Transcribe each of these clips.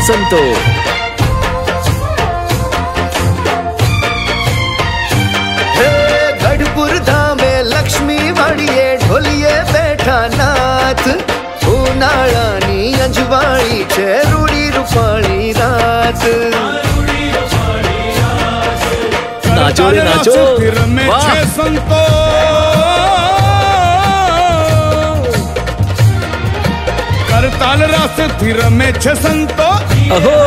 સંતો હે ગઢપુર ધામે લક્ષ્મી વાડીએ ઢોલીએ બેઠા નાથ ઉનાળાની અંજવાળી છે રૂડી રૂપાળી રાત નાચો રે નાચો ताल रस थिर में छ संतो। अहो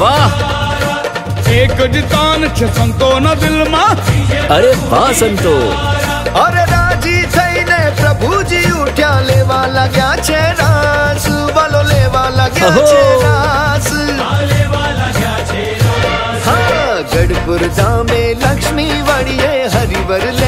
वाह। एक जितान छ संतो न दिल मा। अरे वाह संतो। अरे राज़ी थई ने प्रभु जी उठ्या लेवा लग्या छे रास बलो लेवा लग्या छे रास हाँ, गढ़पुर धामे लक्ष्मी वड़िए हरिवर ले।